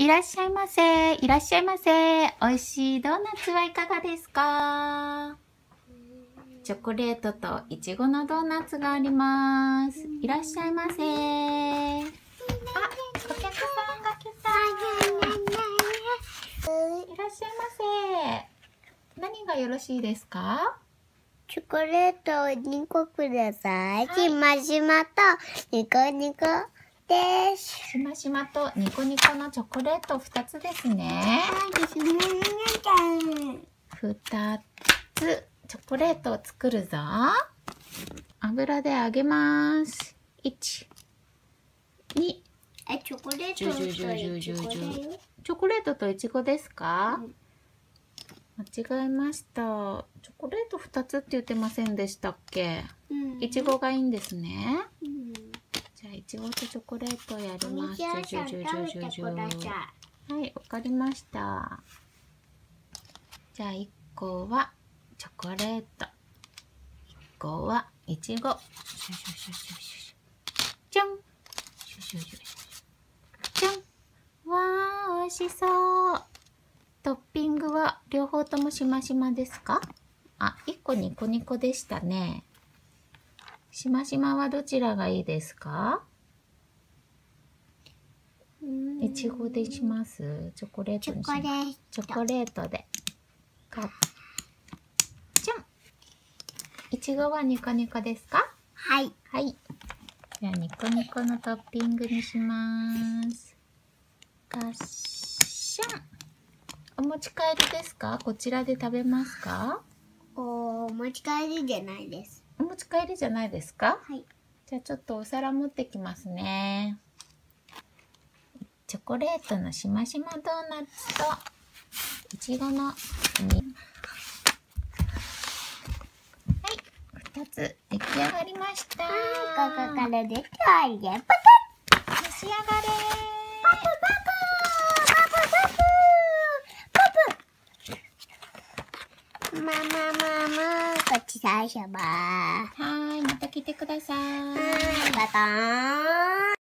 いらっしゃいませ。いらっしゃいませ。美味しいドーナツはいかがですか？チョコレートといちごのドーナツがあります。いらっしゃいませ。あ、お客さんが来た。いらっしゃいませ。何がよろしいですか？チョコレートを2個ください。はいしましまとニコニコです。しましまとニコニコのチョコレート2つですね。はい、ですね。2つチョコレートを作るぞ。油で揚げます。1、2、え、チョコレートとイチチョコレートとイチゴですか、うん間違えました。チョコレート2つって言ってませんでしたっけ？うんいちごがいいんですね。うんいちごとチョコレートをやりおます。店屋さんジュ食ジュジべてくだュジュジュさはい、わかりました。じゃあ、1個はチョコレート。1個はいちご。シュシュシュシュシュシュ。じゃんシュシュシュシュ。じゃんわー、美味しそう。トッピングは両方ともしましまですか？あ、1個ニコニコでしたね。しましまはどちらがいいですか？い。うんいちごでします？チョコレーチョトにします。チョコレートで。かじゃんいちごはニコニコですか？はい。はい。じゃあ、ニコニコのトッピングにします。ガッシャン。お持ち帰りですか？こちらで食べますか？おー持ち帰りじゃないです。お持ち帰りじゃないですか？はい。じゃあちょっとお皿持ってきますね。チョコレートのしましまドーナツと、いちごのに、はい、二つ出来上がりました。ここからでトイレパカッ召し上がれパプパプパプパプパプママママこっち最初ばーはーい、また来てください。はいバターン